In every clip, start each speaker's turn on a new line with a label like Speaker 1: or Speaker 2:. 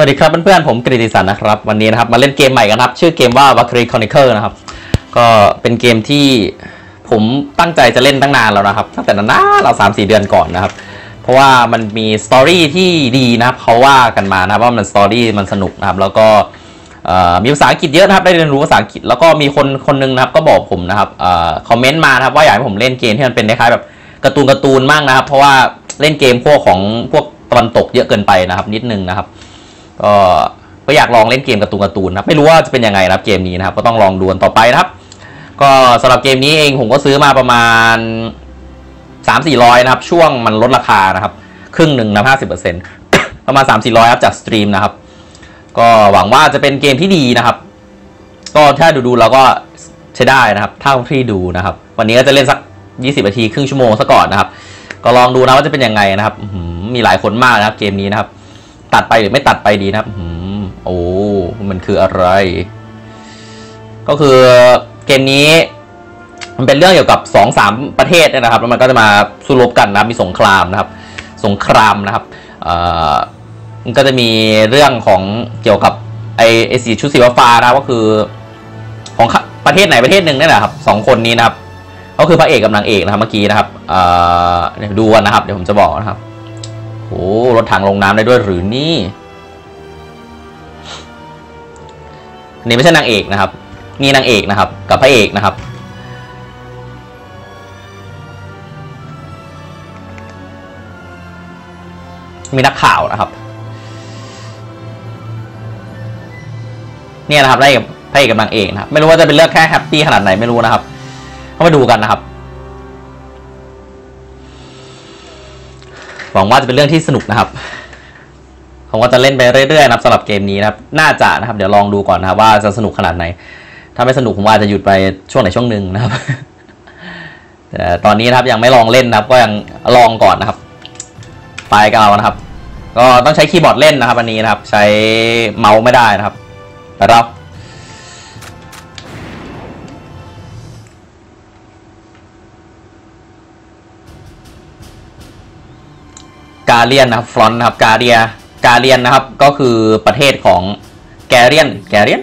Speaker 1: สวัสดีครับเพื่อนๆผมกฤติสันนะครับ วันนี้นะครับมาเล่นเกมใหม่กันครับ ชื่อเกมว่า v a k r y Chronicle นะครับ ก็เป็นเกมที่ผมตั้งใจจะเล่นตั้งนานแล้วนะครับตั้งแต่นานเราสามสี่เดือนก่อนนะครับ เพราะว่ามันมี story ที่ดีนะครับเขาว่ากันมานะครับว่ามัน story มันสนุกนะครับ แล้วก็มีภาษาอังกฤษเยอะนะครับได้เรียนรู้ภาษาอังกฤษแล้วก็มีคนคนหนึงนะครับก็บอกผมนะครับอคอมเมนต์มานะครับว่าอยากให้ผมเล่นเกมที่มันเป็นคล้ายๆแบบการ์ตูนการ์ตูนมากนะครับ เพราะว่าเล่นเกมพวกของพวกตะวันตกเยอะเกินไปนะครับ นิดนึงนะครับ ก็ก็อยากลองเล่นเกมการ์ตูนการ์ตูนนะไม่รู้ว่าจะเป็นยังไงนะครับเกมนี้นะครับ ก็ต้องลองดูกันต่อไปนะครับ ก็สำหรับเกมนี้เองผมก็ซื้อมาประมาณ 3 4 0 0นะครับ ช่วงมันลดราคานะครับ ครึ่งหนึ่งนะ50%เปอร์เซ็นต์ประมาณ 3 4 0 0ครับจาก Steam นะครับ ก็หวังว่าจะเป็นเกมที่ดีนะครับ ก็ถ้าดูดูเราก็ใช้ได้นะครับเท่าที่ดูนะครับ วันนี้ก็จะเล่นสัก 20นาทีครึ่งชั่วโมงซะก่อนนะครับ ก็ลองดูนะว่าจะเป็นยังไงนะครับมีหลายคนมากนะครับเกมนี้นะครับ ตัดไปหรือไม่ตัดไปดีนะครับอื้อหือโอ้ มันคืออะไร ก็คือเกมนี้ มันเป็นเรื่องเกี่ยวกับ2อสามประเทศเนี่ยนะครับ แล้วมันก็จะมาสู้รบกันนะมีสงครามนะครับ สงครามนะครับเอ่อมันก็จะมีเรื่องของเกี่ยวกับไอไอสีชุดสีฟ้านะก็คือ ของประเทศไหนประเทศหนึ่งนี่แหละครับสองคนนี้นะครับ ก็คือพระเอกกับนางเอกนะครับเมื่อกี้นะครับเอ่อดูกันนะครับ เดี๋ยวผมจะบอกนะครับ โอ้รถถังลงน้ำได้ด้วยหรือนี่นี่ไม่ใช่นางเอกนะครับนี่นางเอกนะครับ กับพระเอกนะครับ มีนักข่าวนะครับ เนี่ยนะครับได้กับพระเอกกับนางเอกนะครับ ไม่รู้ว่าจะเป็นเรื่องแค่แฮปปี้ขนาดไหนไม่รู้นะครับเข้าไปดูกันนะครับ วังว่าจะเป็นเรื่องที่สนุกนะครับผมก็จะเล่นไปเรื่อยๆนะครับสำหรับเกมนี้นะครับ น่าจะนะครับ เดี๋ยวลองดูก่อนนะครับว่าจะสนุกขนาดไหน ถ้าไม่สนุกผมว่าจะหยุดไปช่วงไหนช่วงหนึ่งนะครับแต่ตอนนี้นะครับยังไม่ลองเล่นนะครับ ก็ยังลองก่อนนะครับ ไปกันเอานะครับ ก็ต้องใช้คีย์บอร์ดเล่นนะครับอันนี้นะครับ ใช้เมาส์ไม่ได้นะครับไปรับ กาเลียนนะครับฟรอนนะครับกาเดียกาเลียนนะครับก็คือประเทศของแกเรียนแกเรียน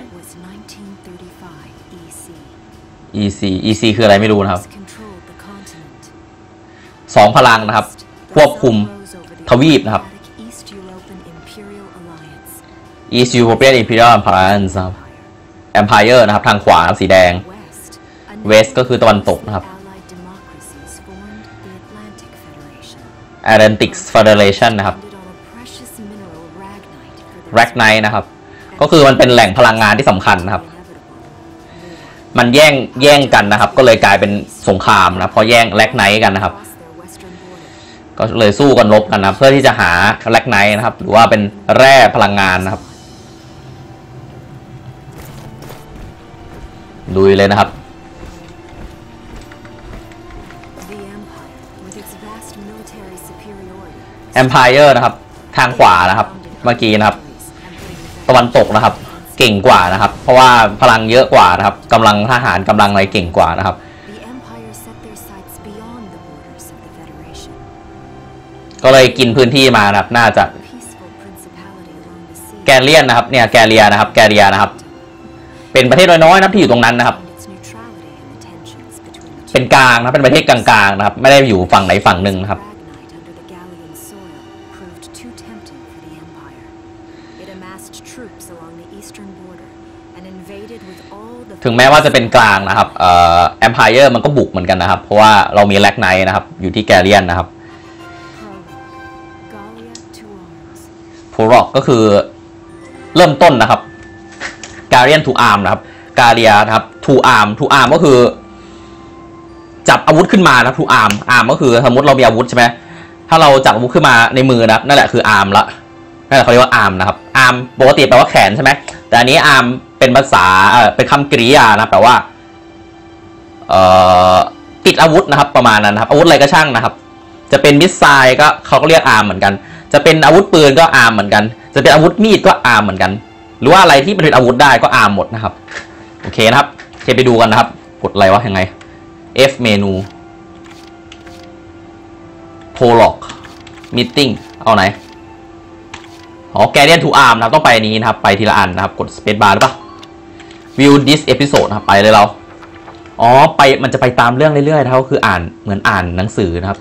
Speaker 2: EC.
Speaker 1: EC คืออะไรไม่รู้นะครับสองพลังนะครับ ควบคุมทวีปนะครับ
Speaker 2: East European Imperial Alliance.
Speaker 1: East European Imperial Alliance นะครับ Empire นะครับ ทางขวาสีแดง
Speaker 2: West.
Speaker 1: ก็คือตะวันตกนะครับ
Speaker 2: Atlantic Federation
Speaker 1: นะครับ
Speaker 2: Founded on a precious mineral ragnite for the
Speaker 1: แร็กไนนะครับ ก็คือมันเป็นแหล่งพลังงานที่สำคัญนะครับ มันแย่งแย่งกันนะครับ ก็เลยกลายเป็นสงครามนะเพราะแย่งแร็กไนกันนะครับ ก็เลยสู้กันรบกันนะเพื่อที่จะหาแร็กไนนะครับ หรือว่าเป็นแร่พลังงานนะครับลุยเลยนะครับ
Speaker 2: superiority,
Speaker 1: Empire นะครับ ทางขวานะครับ เมื่อกี้นะครับ ตะวันตกนะครับ เก่งกว่านะครับ เพราะว่าพลังเยอะกว่านะครับกำลังทหารกำลังอะไรเก่งกว่านะครับ ก็เลยกินพื้นที่มานะครับ น่าจะแกเลียนนะครับ เนี่ยแกเรียนะครับ แกเรียนะครับ เป็นประเทศน้อยๆนะครับที่อยู่ตรงนั้นนะครับ เป็นกลางนะเป็นประเทศกลางๆนะครับ ไม่ได้อยู่ฝั่งไหนฝั่งหนึ่งนะครับ
Speaker 2: amassed troops along the eastern border and invaded with all the
Speaker 1: ถึงแม้ว่าจะเป็นกลางนะครับเอ่อ Empire มันก็บุกเหมือนกันนะครับ เพราะว่าเรามี Ragnite นะครับอยู่ที่ Gallia นะครับ
Speaker 2: Prologue. Gallia to arms.
Speaker 1: Prologue ก็คือเริ่มต้นนะครับ Gallia to arms นะครับ Gallia นะครับ to arms to arms ก็คือ จับอาวุธขึ้นมานะ to arms arm ก็คือสมมติเรามีอาวุธใช่ไหมถ้าเราจับอาวุธขึ้นมาในมือนะนั่นแหละคือ arm ละ นั่นแหละเขาเรียกว่า arm นะครับ arm ปกติแปลว่าแขนใช่ไหมแต่อันนี้ arm เป็นภาษาเออเป็นคำกริยานะแปลว่าเอ่อติดอาวุธนะครับประมาณนั้นนะครับอาวุธอะไรก็ช่างนะครับ จะเป็น missile ก็เขาก็เรียก arm เหมือนกัน จะเป็นอาวุธปืนก็ arm เหมือนกัน จะเป็นอาวุธมีดก็ arm เหมือนกัน หรือว่าอะไรที่เป็นอาวุธได้ก็ arm หมดนะครับโอเคนะครับเคไปดูกันนะครับกดอะไรวะยังไง F เมนู p o l o g meeting เอาไหน อ๋อแกเดียนทูอาร์มนะครับต้องไปอันนี้นะครับ ไปทีละอันนะครับ กดสเปซบาร์หรือเปล่า view this episode นะครับ ไปเลยเรา อ๋อ ไปมันจะไปตามเรื่องเรื่อยๆนะครับก็คืออ่านเหมือนอ่านหนังสือนะครับ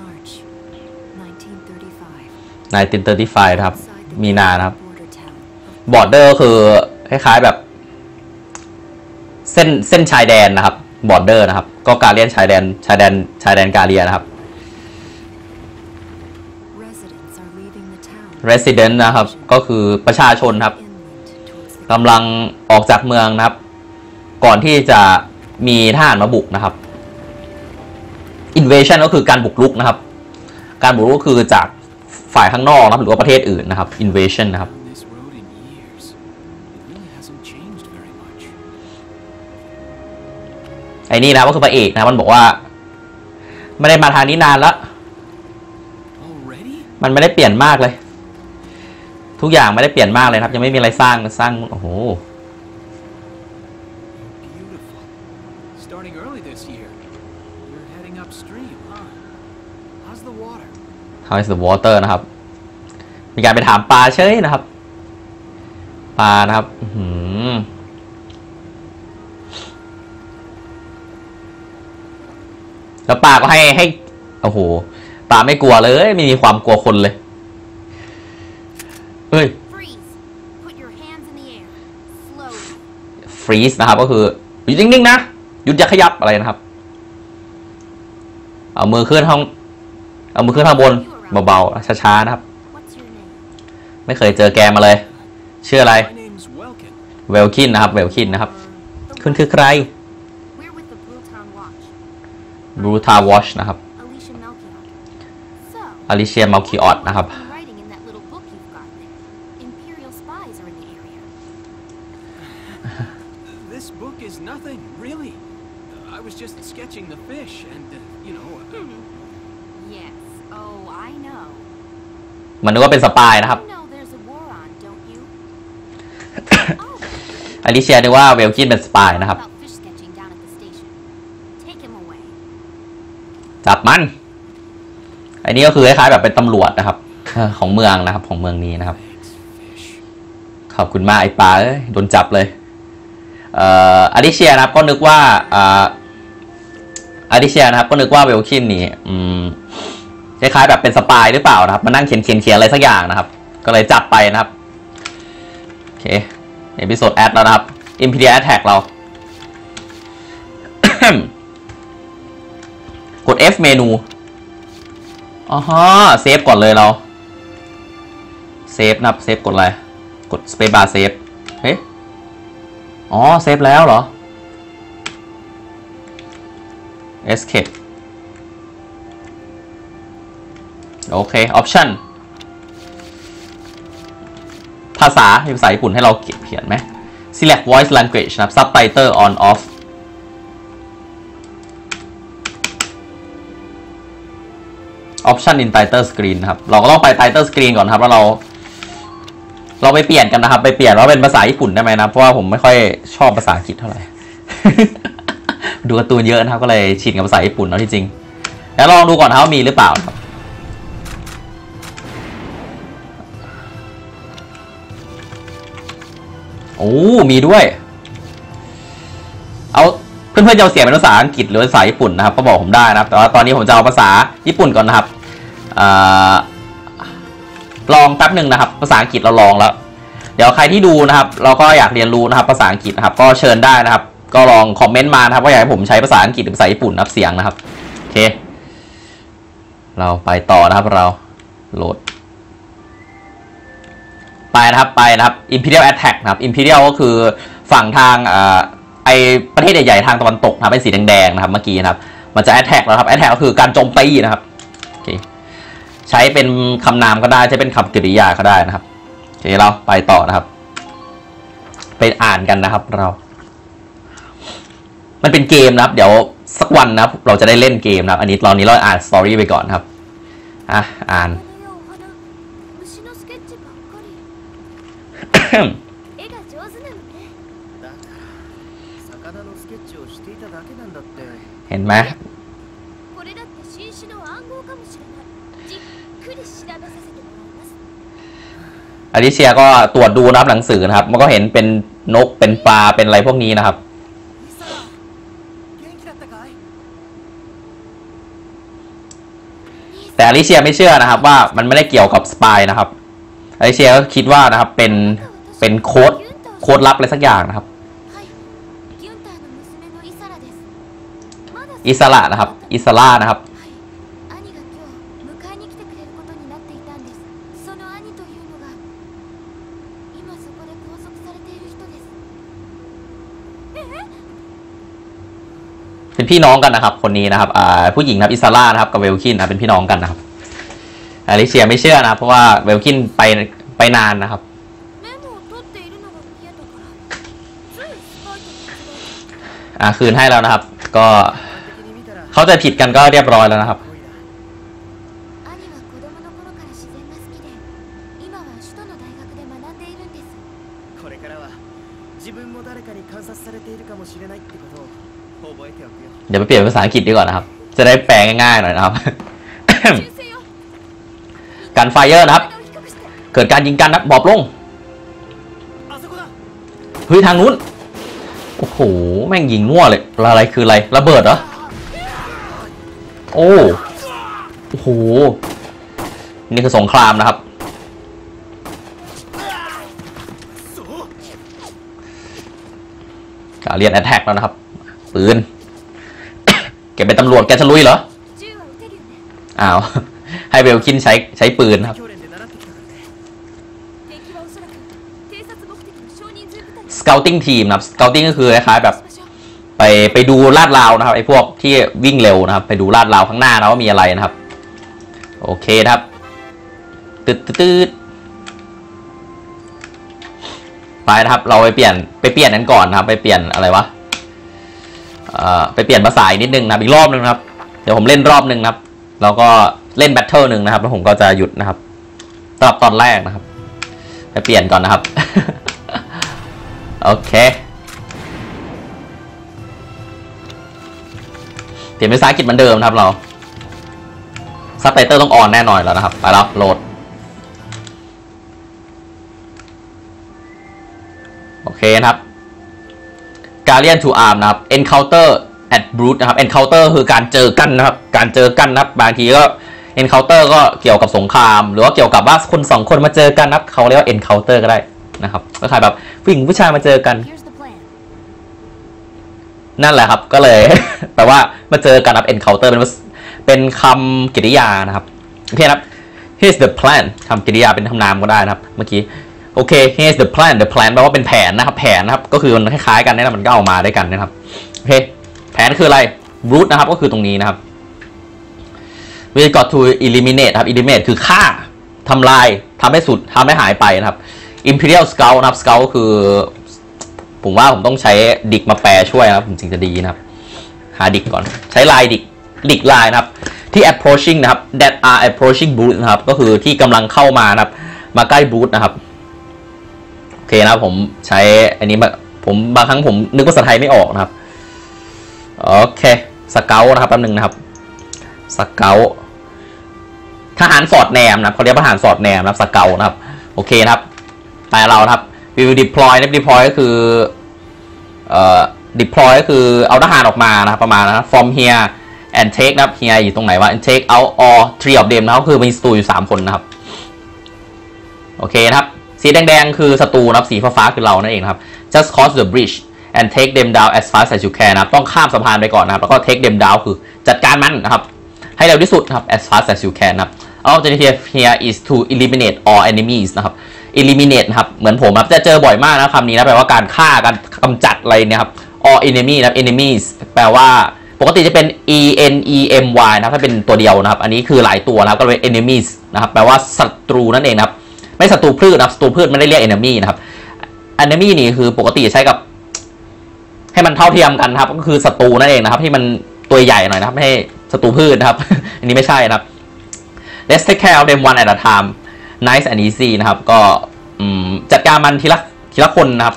Speaker 2: March 1935.
Speaker 1: 1935นะครับ
Speaker 2: Outside the
Speaker 1: มีนานะครับ
Speaker 2: border town of
Speaker 1: border คือ คล้ายๆแบบ เส้นเส้นชายแดนนะครับ border นะครับ ก็ Gallian ชายแดนชายแดนชายแดน Gallia นะครับ
Speaker 2: residents are leaving the town.
Speaker 1: Resident นะครับ ก็คือประชาชนครับกำลังออกจากเมืองนะครับ ก่อนที่จะมีทหารมาบุกนะครับ invasion ก็คือการบุกรุกนะครับ การบุกรุกก็คือจากฝ่ายข้างนอกนะครับหรือว่าประเทศอื่นนะครับ invasion นะครับไอ้นี่นะก็คือพระเอกนะมันบอกว่าไม่ได้มาทางนี้นานแล้ว มันไม่ได้เปลี่ยนมากเลย ทุกอย่างไม่ได้เปลี่ยนมากเลยนะครับ ยังไม่มีอะไรสร้างสร้างโอ้โห
Speaker 3: Beautiful. Starting early this year. You're heading upstream, huh? How's the water?
Speaker 1: How is the water นะครับ มีการไปถามปลาเฉยนะครับ ปลานะครับอื้อหือแล้วปลาก็ให้ให้โอ้โหปลาไม่กลัวเลย ไม่มีความกลัวคนเลย เฮ้ย
Speaker 4: Freeze! Put your hands in the air. Slowly.
Speaker 1: freeze นะครับ ก็คืออยู่นิ่งๆนะ หยุดอย่าขยับอะไรนะครับ เอามือขึ้นข้างเอามือขึ้นข้างบนเบาๆช้าๆนะครับ
Speaker 4: What's your name?
Speaker 1: ไม่เคยเจอแกมาเลย ชื่ออะไร
Speaker 3: My name's Welkin.
Speaker 1: เวลคินนะครับ เวลคินนะครับ
Speaker 4: The
Speaker 1: คุณคือใคร
Speaker 4: We're with the Bruhl Town Watch.
Speaker 1: Bruhl Town Watch นะครับ
Speaker 4: Alicia Melchiott. So,
Speaker 1: อลิเชียมัลคิออตนะครับ
Speaker 4: what have you been writing in that little book you've got there? Imperial spies are in the area.
Speaker 3: This book is nothing, really. I was just sketching the fish, and, uh, you know, uh,
Speaker 4: Yes. Oh, I know.
Speaker 1: มันนึกว่าเป็นสปายนะครับ
Speaker 4: You know there's a war on, don't you? oh,
Speaker 1: อลิเชียนึกว่าเวลคินเป็นสปายนะครับ
Speaker 4: about fish sketching down at the station. Take him away.
Speaker 1: จับมัน อันนี้ก็คือคล้ายๆแบบเป็นตำรวจนะครับเออของเมืองนะครับ ของเมืองนี้นะครับ
Speaker 3: thanks, fish.
Speaker 1: ขอบคุณมากไอ้ปลาเอ้ยโดนจับเลยเอ่ออลิเชียนะครับก็นึกว่าอ่าอลิเชียนะครับก็นึกว่าเวลคินนี่อืม คล้ายๆแบบเป็น spy หรือเปล่านะครับ มานั่งเขียนเขียนเขียนอะไรสักอย่างนะครับ ก็เลยจับไปนะครับ โอเค episode add แล้วนะครับ Imperial Attack เรา กด F เมนูอ๋อฮะเซฟก่อนเลยเรา เซฟนะครับเซฟกดอะไร กด Space Bar Save เฮ้ยอ๋อ เซฟแล้วเหรอ Escape โอเค Option ภาษามีภาษาญี่ปุ่นให้เราเขียนไหม Select Voice Language นะครับ Subtitle on off Option in Title Screen นะครับ เราก็ต้องไป Title Screen ก่อนครับแล้วเรา เราไปเปลี่ยนกันนะครับ ไปเปลี่ยนว่าเป็นภาษาญี่ปุ่นได้ไหมนะ เพราะว่าผมไม่ค่อยชอบภาษาอังกฤษเท่าไหร่ ดูการ์ตูนเยอะนะครับ ก็เลยชินกับภาษาญี่ปุ่นเนาะที่จริง แล้วลองดูก่อนนะครับว่ามีหรือเปล่าครับ โอ้มีด้วย เอาเพื่อนๆจะเอาเสียงเป็นภาษาอังกฤษหรือภาษาญี่ปุ่นนะครับก็บอกผมได้นะครับ แต่ว่าตอนนี้ผมจะเอาภาษาญี่ปุ่นก่อนนะครับอลองแป๊บหนึ่งนะครับ ภาษาอังกฤษเราลองแล้ว เดี๋ยวใครที่ดูนะครับ เราก็อยากเรียนรู้นะครับ ภาษาอังกฤษนะครับ ก็เชิญได้นะครับ ก็ลองคอมเมนต์มานะครับว่าอยากให้ผมใช้ภาษาอังกฤษหรือภาษาญี่ปุ่นรับเสียงนะครับโอเค เราไปต่อนะครับเราโหลด ไปนะครับไปนะครับ Imperial Attack นะครับ Imperial ก็คือฝั่งทางอไอประเทศใหญ่ๆทางตะวันตกนะครับเป็นสีแดงๆนะครับเมื่อกี้นะครับ มันจะ Attack แล้วครับ Attack ก็คือการโจมตีนะครับโอเคใช้เป็นคำนามก็ได้ใช้เป็นคำกริยาก็ได้นะครับโอเคเราไปต่อนะครับ ไปอ่านกันนะครับเรา มันเป็นเกมนะครับ เดี๋ยวสักวันนะครับ เราจะได้เล่นเกมนะครับ อันนี้ตอนนี้เราอ่านสตอรี่ไปก่อนครับอะอ่าน
Speaker 4: 絵が上手なのね
Speaker 5: だから魚のスケッチをしていただけなんだって
Speaker 1: เห็นไหม
Speaker 4: これだって新種の暗号かもしれないじ くり調べさせてもらいます
Speaker 1: อลิเชียก็ตรวจดูนะครับหนังสือนะครับ มันก็เห็นเป็นนกเป็นปลาเป็นอะไรพวกนี้นะครับ
Speaker 5: ミサ元気だったかい
Speaker 1: แต่อลิเชียไม่เชื่อนะครับ ว่ามันไม่ได้เกี่ยวกับสปายนะครับ ไอเชียก็คิดว่านะครับเป็นเป็นโค้ดโค้ดลับอะไรสักอย่างนะครับ อิสระนะครับ อิสระนะครับ เป็นพี่น้องกันนะครับ คนนี้นะครับผู้หญิงครับอิสระนะครับกับเวลคินนะเป็นพี่น้องกันนะครับ อลิเซียไม่เชื่อนะ เพราะว่าเวลกินไปไปนานนะครับ อ่าคืนให้แล้วนะครับ ก็เข้าใจผิดกันก็เรียบร้อยแล้วนะครับเดี๋ยวไปเปลี่ยนภาษาอังกฤษดีก่อนนะครับ จะได้แปลง่ายๆหน่อยนะครับ กันไฟเออร์นะครับ เกิดการยิงกันนะบอบลงเฮ้ยทางนู้น โอ้โห แม่งยิงมั่วเลย อะไรคืออะไร ระเบิดเหรอ โอ้โหนี่คือสงครามนะครับ กาเรียนแอทแทกแล้วนะครับ ปืน แกเป็นตำรวจแกจะลุยเหรอ อ้าว ให้เวลคินใช้ใช้ปืนครับscouting team นะ scouting ก็คือคล้ายๆแบบไปไปดูลาดราวนะครับไอ้พวกที่วิ่งเร็วนะครับ ไปดูลาดราวข้างหน้านะว่ามีอะไรนะครับ โอเคครับตืดตืดไปนะครับ เราไปเปลี่ยนไปเปลี่ยนนั้นก่อนนะครับ ไปเปลี่ยนอะไรวะไปเปลี่ยนภาษาอีกนิดนึงนะอีกรอบนึงครับ เดี๋ยวผมเล่นรอบนึงครับ แล้วก็เล่น battle หนึ่งนะครับ แล้วผมก็จะหยุดนะครับสำหรับตอนแรกนะครับไปเปลี่ยนก่อนนะครับ โอเค เปลี่ยนเป็นภาษาอังกฤษเหมือนเดิมนะครับเราซับไตเติลต้องออนแน่นอนแล้วนะครับ ไปแล้วโหลด โอเคนะครับ Guardian to Arm นะครับ Encounter at Brute นะครับ Encounter คือการเจอกันนะครับ การเจอกันนะครับบางทีก็ Encounter ก็เกี่ยวกับสงคราม หรือว่าเกี่ยวกับว่าคนสองคนมาเจอกันนะครับเขาเรียกว่า Encounter ก็ได้นะครับก็คล้ายแบบผู้หญิงผู้ชายมาเจอกัน
Speaker 4: Here's the plan
Speaker 1: นั่นแหละครับก็เลย แปลว่ามาเจอกันครับ encounter เป็นเป็นคำกริยานะครับโอเคนะครับ here's the plan คำกริยาเป็นคำนามก็ได้นะครับเมื่อกี้โอเค here's the plan the plan แปลว่าเป็นแผนนะครับแผนนะครับก็คือมันคล้ายๆกันนี่แหละมันก็เอามาด้วยกันนะครับโอเคแผ นคืออะไร root นะครับก็คือตรงนี้นะครับ we got to eliminate ครับ eliminate คือฆ่าทำลายทำให้สุดทำให้หายไปนะครับ imperial scout นะครับ scout ก็คือ ผมว่าผมต้องใช้ดิกมาแปลช่วยนะครับผมจึงจะดีนะครับ หาดิกก่อนใช้ลายดิกดิกลายนะครับ ที่ approaching นะครับ that are approaching boot นะครับ ก็คือที่กำลังเข้ามานะครับ มาใกล้บูธนะครับโอเคนะผมใช้อันนี้มาผมบางครั้งผมนึกภาษาไทยไม่ออกนะครับ โอเค scout นะครับแป๊บนึงนะครับ scout ทหารสอดแนมนะเขาเรียกทหารสอดแนมนะครับ scout นะครับ โอเคนะครับไปเรานะครับ we will deploy นะครับ deploy ก็คือเอ่อ deploy ก็คือเอาทหารออกมานะครับประมาณนะครับ from here and take นะครับ here อยู่ตรงไหนวะ and take out all three of them นะครับคือมีศัตรูอยู่ 3 คนนะครับ โอเคนะครับ สีแดงๆ คือศัตรูนะครับสีฟ้าๆคือเรานั่นเองนะครับ just cross the bridge and take them down as fast as you can นะครับต้องข้ามสะพานไปก่อนนะครับแล้วก็ take them down คือจัดการมันนะครับให้เร็วที่สุดนะครับ as fast as you can นะครับ objective here is to eliminate all enemies นะครับ eliminate นะครับเหมือนผมนะครับจะเจอบ่อยมากนะคำนี้นะแปลว่าการฆ่าการกำจัดอะไรเนี่ยครับ all enemy นะครับ enemies แปลว่าปกติจะเป็น e n e m y นะครับถ้าเป็นตัวเดียวนะครับ อันนี้คือหลายตัวนะครับก็เลย enemies นะครับแปลว่าศัตรูนั่นเองนะครับ ไม่ศัตรูพืชนะครับศัตรูพืชไม่ได้เรียก enemy นะครับ enemy นี่คือปกติใช้กับ ให้มันเท่าเทียมกันครับ ก็คือศัตรูนั่นเองนะครับ ที่มันตัวใหญ่หน่อยนะครับ ไม่ให้ศัตรูพืชนะครับ อันนี้ไม่ใช่นะครับ let's take care of them one at a time nice and easy นะครับ ก็จัดการมันทีละทีละคนนะครับ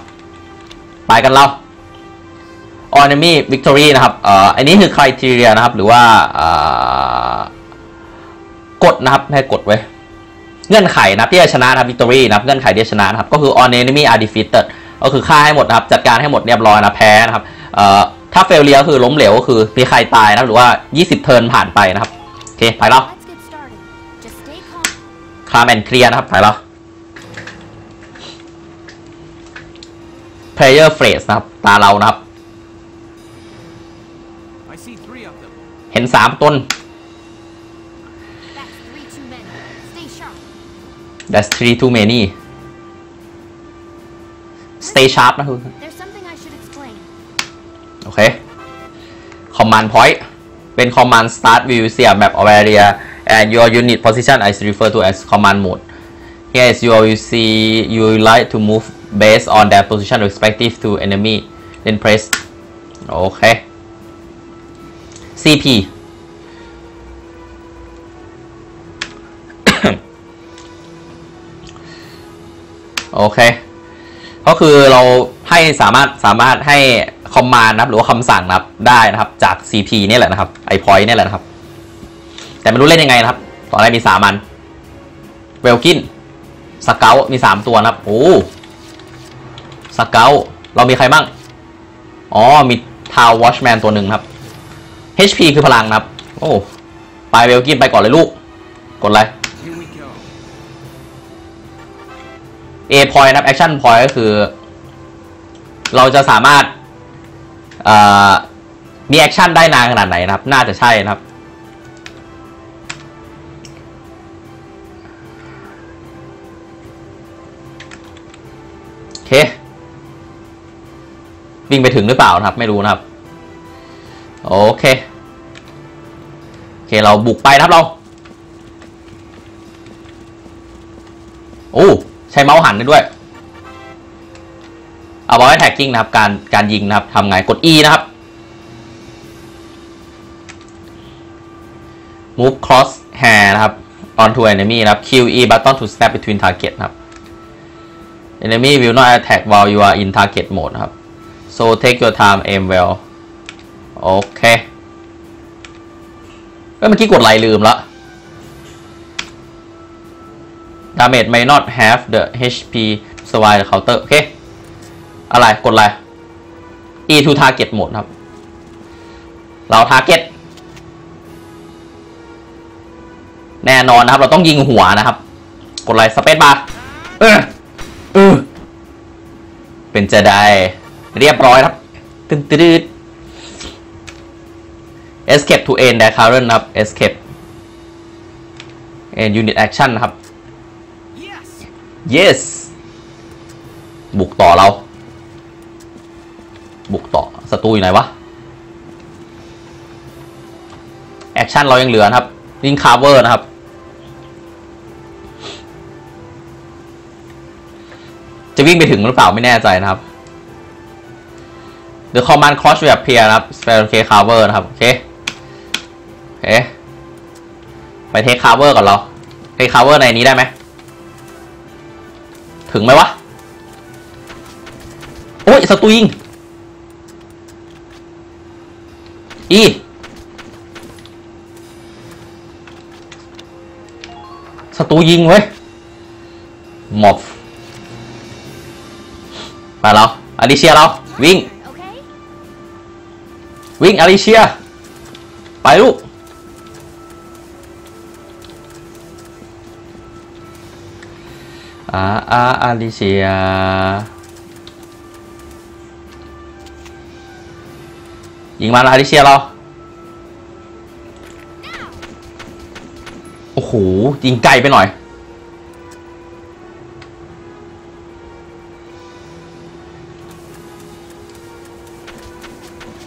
Speaker 1: ไปกันเรา enemy victory นะครับอ่ออันนี้คือ criteria นะครับ หรือว่ากฎนะครับให้กฎไว้ เงื่อนไขนะที่จะชนะนะครับ victory นะครับ เงื่อนไขที่จะชนะนะครับ ก็คือ all enemy are defeated ก็คือฆ่าให้หมดนะครับจัดการให้หมดเรียบร้อยนะแพ้นะครับเอ่อถ้า failure ก็คือล้มเหลวก็คือมีใครตายนะครับหรือว่า 20 เทิร์นผ่านไปนะครับโอเคไปแล้ว
Speaker 4: Let's get started. Just stay calm.
Speaker 1: คลาแมนเคลียร์นะครับไปแล้ว player phrase นะครับ ตาเรานะครับ
Speaker 3: I see three of them.
Speaker 1: เห็น3ต้น
Speaker 4: That's three too many. Stay sharp.
Speaker 1: that's three too many stay sharp นะคือ
Speaker 4: There's something I should explain.
Speaker 1: โอเค command point เป็น command start view see a map of area and your unit position is referred to as command mode here is you will see you like to move based on their position respective to enemy then press โอเค CP โอเค ก็คือเราให้สามารถสามารถให้คอมมานด์นะครับหรือว่าคำสั่งนะครับได้นะครับ จาก CP เนี่ยแหละนะครับไอพอยต์เนี่ยแหละนะครับ แต่ไม่รู้เล่นยังไงนะครับ ตอนแรกมีสามันเวลกินscout มีสามตัวนะครับ โอ้ scout เรามีใครบ้าง อ๋อ มี town watchman ตัวหนึ่งครับ HP คือพลังนะครับ โอ้ ไปเวลกินไปก่อนเลยลูก กดเลย
Speaker 3: Here
Speaker 1: AP point นะครับ action point ก็คือ เราจะสามารถมี action ได้นานขนาดไหนนะครับ น่าจะใช่นะครับ โอเค วิ่งไปถึงหรือเปล่านะครับ ไม่รู้นะครับ โอเค โอเค เราบุกไปนะครับเรา โอ้ ใช้เมาส์หันได้ด้วย เอาไว้แท็กกิ้งนะครับ การการยิงนะครับทำไงกด E นะครับ move cross hair นะครับ onto enemy นะครับ QE button to step between target นะครับ enemy will not attack while you are in target mode นะครับ so take your time aim well โอเคเมื่อกี้กดไลน์ลืมละ damage may not have the HP to survive the counter โอเค อะไร กดอะไร E to target mode ครับ เรา target แน่นอนนะครับ เราต้องยิงหัวนะครับ กดอะไร สเปซบาร์เออเออเป็นจะได้ เรียบร้อยครับตึ๊ดตึ๊ด escape to end their current นะครับ escape and unit action นะครับ
Speaker 3: Yes!
Speaker 1: Yes บุกต่อเรา บุกต่อศัตรูอยู่ไหนวะ action เรายังเหลือนะครับยิง cover นะครับ จะวิ่งไปถึงหรือเปล่าไม่แน่ใจนะครับ The command cross will appear นะครับ spell take cover นะครับ โอเค โอเค ไป take cover ก่อนเรา take cover ในนี้ได้ไหม ถึงไหมวะ โอ้ยศัตรูยิง อีศัตรูยิงเว้ย หมอบไปเราอลิเชียเรา วิ่ง
Speaker 4: Okay?
Speaker 1: วิ่งอลิเชีย ไปลูก อาอาอาลิเชียยิงมาแล้วอลิเชียเราโอ้โหยิงไกลไปหน่อย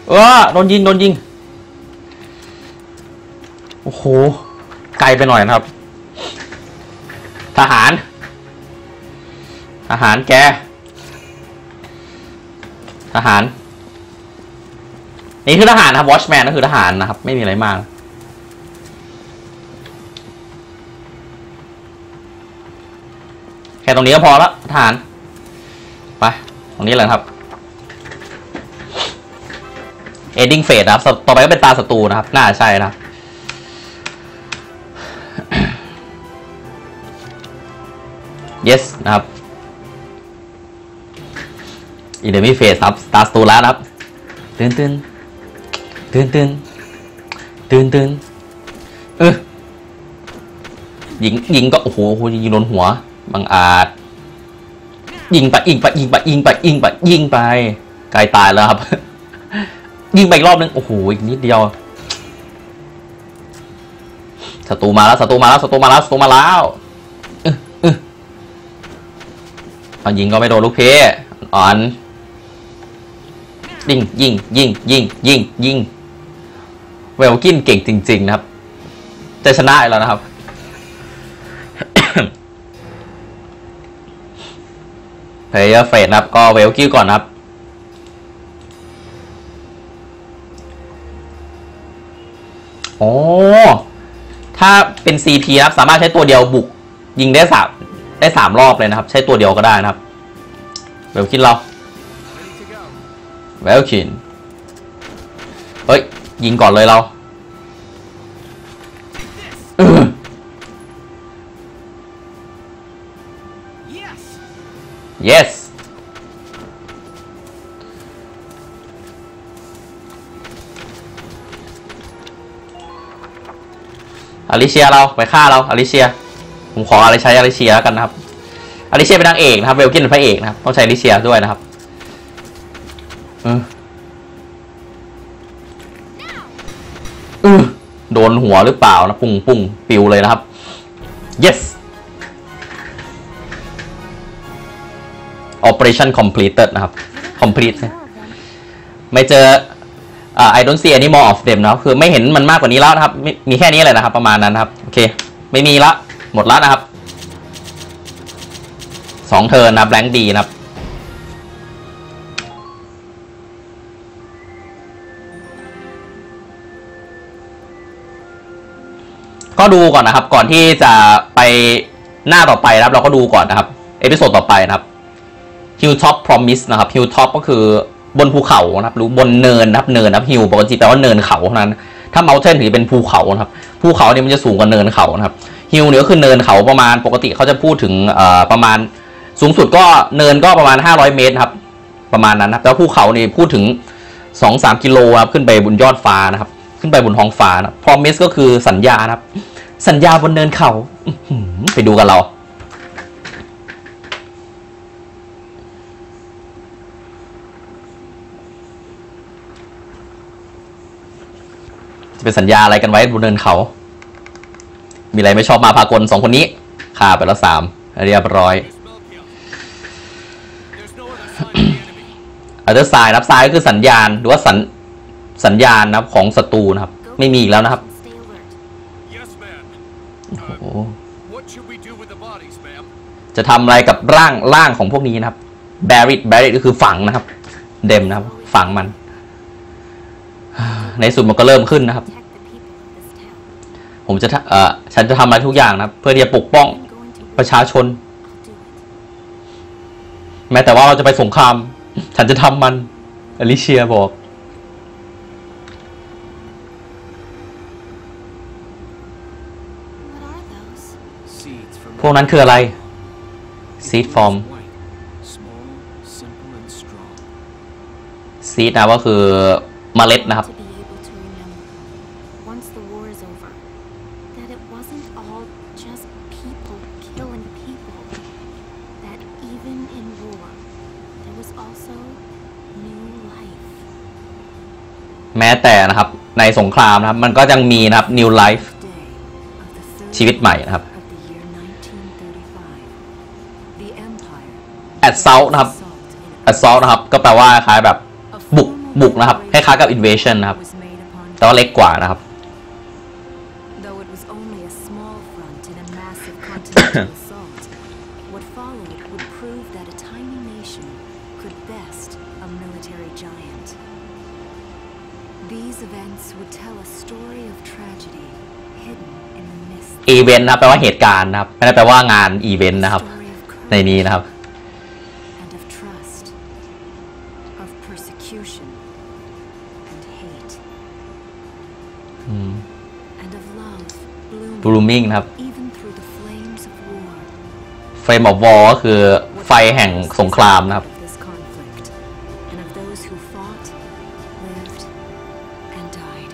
Speaker 1: เออโดนยิงโดนยิง โอ้โห ไกลไปหน่อยนะครับ ทหาร ทหารแก ทหาร นี่คือทหารนะครับ Watchman ก็คือทหารนะครับ ไม่มีอะไรมาก แค่ตรงนี้ก็พอละทหาร ไป ตรงนี้เลยครับ ending phase นะครับ ต่อไปก็เป็นตาศัตรูนะครับ น่าใช่นะครับ yes นะครับ enemy face ครับ star s t o แล้วครับตื่นตื่นตื่นตื่นตื่นตื่นเออยิงยิงก็ โอ้โหโอ้โหยิงโดนหัวบังอาจ ยิงไปยิงไปยิงไปยิงไปยิงไปยิงไปไกลตายแล้วครับ ยิงไปอีกรอบนึง โอ้โห อีกนิดเดียวศัตรูมาแล้วศัตรูมาแล้วศัตรูมาแล้วศัตรูมาแล้วอึ๊ะอึ๊ะเอยิงก็ไม่โดนลูกเพอ่อน ยิงยิงยิงยิงยิงยิงเวลกินเก่งจริง ๆ นะครับ จะชนะแล้วนะครับ player phase นะครับ ก็เวลคินก่อนนะครับโอ้ถ้าเป็น CP นะครับ สามารถใช้ตัวเดียวบุก ยิงได้สามได้สามรอบเลยนะครับ ใช้ตัวเดียวก็ได้นะครับ เวลคินเรา เวลคินเฮ้ย ยิงก่อนเลยเราเออ
Speaker 3: Yes!
Speaker 1: yes อลิเชียเราไปฆ่าเราอลิเชีย ผมขออะไรใช้อลิเชียแล้วกันนะครับอลิเชียเป็นนางเอกนะครับเวลกินเป็นพระเอกนะครับต้องใช้อลิเชียด้วยนะครับ ออเออโดนหัวหรือเปล่านะ ปุ่งปุ่งปิวเลยนะครับ yes operation completed นะครับ complete ไม่เจออ่า I don't see any more of them นะครับ คือไม่เห็นมันมากกว่านี้แล้วนะครับ มีมีแค่นี้เลยนะครับ ประมาณนั้นนะครับ โอเค ไม่มีละ หมดล้วนะครับ สองเทิร์นนะ blank D นะครับ ก็ดูก่อนนะครับ ก่อนที่จะไปหน้าต่อไปนะครับ เราก็ดูก่อนนะครับ episode ต่อไปนะครับ Hilltop Promise นะครับ Hilltop ก็คือบนภูเขานะครับ หรือบนเนินนะครับ เนินนะครับ Hill ปกติแปลว่าเนินเขาเท่านั้น ถ้า Mountain ถือเป็นภูเขานะครับ ภูเขาเนี่ยมันจะสูงกว่าเนินเขานะครับ Hill เนี่ยก็คือเนินเขาประมาณปกติเขาจะพูดถึงประมาณสูงสุดก็เนินก็ประมาณ 500 เมตรนะครับ ประมาณนั้นนะครับ แต่ว่าภูเขานี่พูดถึง 2-3 กิโลครับ ขึ้นไปบนยอดฟ้านะครับ ขึ้นไปบนท้องฟ้านะ Promise ก็คือสัญญานะครับ สัญญาบนเนินเขาไปดูกันเรา จะเป็นสัญญาอะไรกันไว้บนเนินเขา มีอะไรไม่ชอบมาพากลสองคนนี้ฆ่าไปแล้วสามเรียบร้อยอัลเตอร์ไซน์รับไซน์ก็คือสัญญาณหรือว่าสัญ สัญญาณนะครับของศัตรูนะครับ ไม่มีอีกแล้วนะครับ
Speaker 4: Stay alert.
Speaker 3: Yes, ma'am.
Speaker 1: โอ้
Speaker 3: What should we do with the bodies, ma'am?
Speaker 1: จะทำอะไรกับร่างร่างของพวกนี้นะครับ buried buried ก็คือฝังนะครับ เดมนะครับ ฝังมัน ในสุดมันก็เริ่มขึ้นนะครับ
Speaker 4: Protect the people of this town.
Speaker 1: ผมจะทำเอ่อฉันจะทำอะไรทุกอย่างนะครับ เพื่อที่จะปกป้อง
Speaker 4: I'm going to
Speaker 1: ประชาชน
Speaker 4: I'll do it.
Speaker 1: แม้แต่ว่าเราจะไปสงคราม ฉันจะทำมันอลิเชียบอก
Speaker 4: What are those?
Speaker 3: Seeds from
Speaker 1: พวกนั้นคืออะไร seed form
Speaker 3: white. Small, simple, and strong.
Speaker 1: seed นะก็คือเมล็ดนะครับ
Speaker 4: To be able to remember, once the war is over, that it wasn't all just people killing people. That even in war, there was also new life.
Speaker 1: แม้แต่นะครับในสงครามนะครับ มันก็ยังมีนะครับ new life
Speaker 2: Day of the third
Speaker 1: ชีวิตใหม่นะครับ assault นะครับ
Speaker 2: assault in
Speaker 1: assault นะครับ ก็แปลว่าคล้ายแบบ
Speaker 2: a
Speaker 1: บุก
Speaker 2: formal
Speaker 1: บุกนะครับค
Speaker 2: declaration
Speaker 1: ล้ายๆกับ invasion นะครับ
Speaker 2: was made upon
Speaker 1: แต่ว่าเล็กกว่านะครับ
Speaker 2: Though it was only a small front in a massive continental assault, what followed would prove that a tiny nation could best a military giant. These events would tell a story of tragedy hidden in the mist.
Speaker 1: อีเวนต์นะครับแปลว่าเหตุการณ์นะครับไม่ได้แปลว่างานอีเวนต์นะครับ
Speaker 2: Story of
Speaker 1: ในนี้นะครับ
Speaker 2: blooming
Speaker 1: blooming นะครับ
Speaker 2: even through the flames of war.
Speaker 1: Flame of War ก็คือไฟแห่งสงครามนะครับ
Speaker 2: of this conflict, and of those who fought, lived, and died.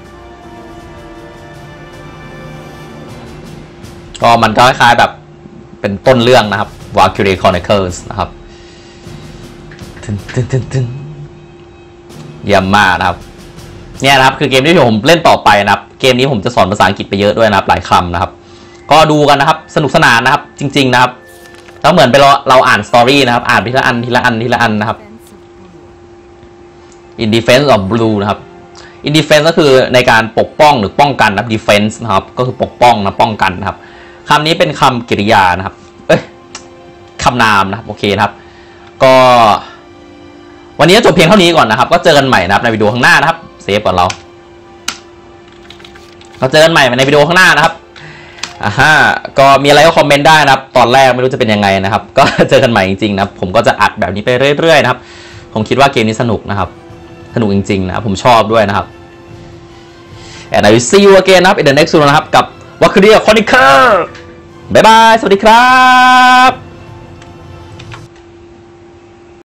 Speaker 1: ก็มันก็คล้ายๆแบบเป็นต้นเรื่องนะครับ Valkyrie Chronicles นะครับตึนตึนตึนตึนเยี่ยมมากนะครับ เนี่ยนะครับ คือเกมที่ผมเล่นต่อไปนะครับ เกมนี้ผมจะสอนภาษาอังกฤษไปเยอะด้วยนะครับหลายคำนะครับ ก็ดูกันนะครับ สนุกสนานนะครับ จริง ๆนะครับแล้วเหมือนไปเราเราอ่านสตอรี่นะครับ อ่านทีละอันทีละอันทีละอันนะครับ in defense of blue นะครับ in defense ก็คือในการปกป้องหรือป้องกันนะครับ defense นะครับก็คือปกป้องนะป้องกันนะครับคำนี้เป็นคำกริยานะครับ เอ้ยคำนามนะครับโอเคนะครับ ก็ วันนี้จบเพียงเท่านี้ก่อนนะครับ ก็เจอกันใหม่นะครับในวิดีโอข้างหน้านะครับ เซฟก่อนเรา เราเจอกันใหม่ในวิดีโอข้างหน้านะครับอ่าฮะก็มีอะไรก็คอมเมนต์ได้นะครับ ตอนแรกไม่รู้จะเป็นยังไงนะครับ ก็เจอกันใหม่จริงๆนะครับ ผมก็จะอัดแบบนี้ไปเรื่อยๆนะครับ ผมคิดว่าเกมนี้สนุกนะครับ สนุกจริงๆนะครับผมชอบด้วยนะครับ and I will see you again นะครับ in the next one นะครับ กับ w a k u r i a Chronicle บ๊ายบาย สวัสดีครับ